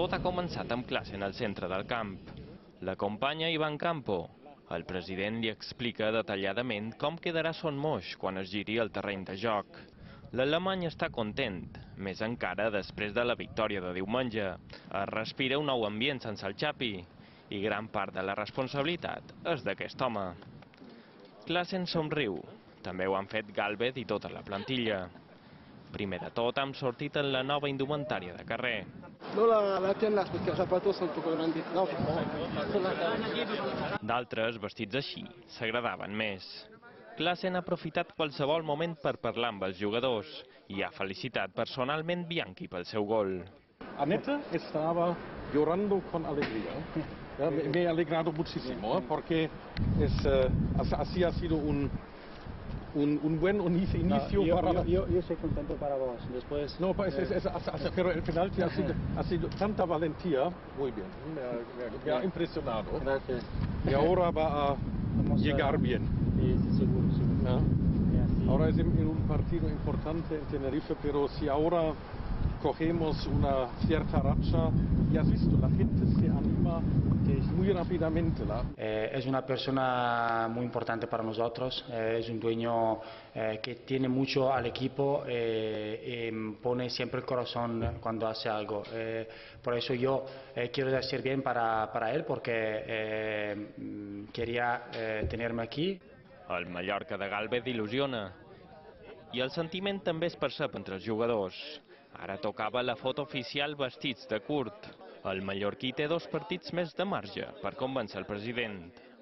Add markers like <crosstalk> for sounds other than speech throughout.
Tot ha començat amb classe en el centre del camp. L'acompanya Ivan Campo. El president li explica detalladament com quedarà Son Moix quan es giri el terreny de joc. L'alemany està content, més encara després de la victòria de diumenge. Es respira un nou ambient sense el Xapi i gran part de la responsabilitat és d'aquest home. Klassen somriu. També ho han fet Galvez i tota la plantilla. Primer de tot, hem sortit en la nova indumentària de carrer. D'altres, vestits així, s'agradaven més. Klassen ha aprofitat qualsevol moment per parlar amb els jugadors i ha felicitat personalment Bianchi pel seu gol. Annette estaba llorando con alegría. Ya, <laughs> me, he alegrado muchísimo ¿eh? porque es, eh, así ha sido un, un, un buen inicio, inicio yo, para... yo, yo, yo estoy contento para vos. Después. No, pues es, es- es- es- pero el penalti ha sido, ha sido tanta valentía. Muy bien, me ha, me me ha impresionado. Gracias. Y ahora va a Vamos a- llegar bien. Sí, sí, seguro, seguro. ¿no? Y así- Ahora es en, en un partido importante en Tenerife, pero si ahora cogemos una cierta racha, ya has visto, la gente se anima muy rápidamente. ¿la? Eh, es una persona muy importante para nosotros, eh, es un dueño eh, que tiene mucho al equipo eh, y pone siempre el corazón cuando hace algo. Eh, por eso yo eh, quiero decir bien para, para él porque eh, mm, quería eh, tenerme aquí. El Mallorca de Galvez il·lusiona. I el sentiment també es percep entre els jugadors. Ara tocava la foto oficial vestits de curt. El mallorquí té dos partits més de marge per convèncer el president.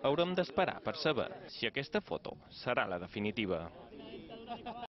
Haurem d'esperar per saber si aquesta foto serà la definitiva.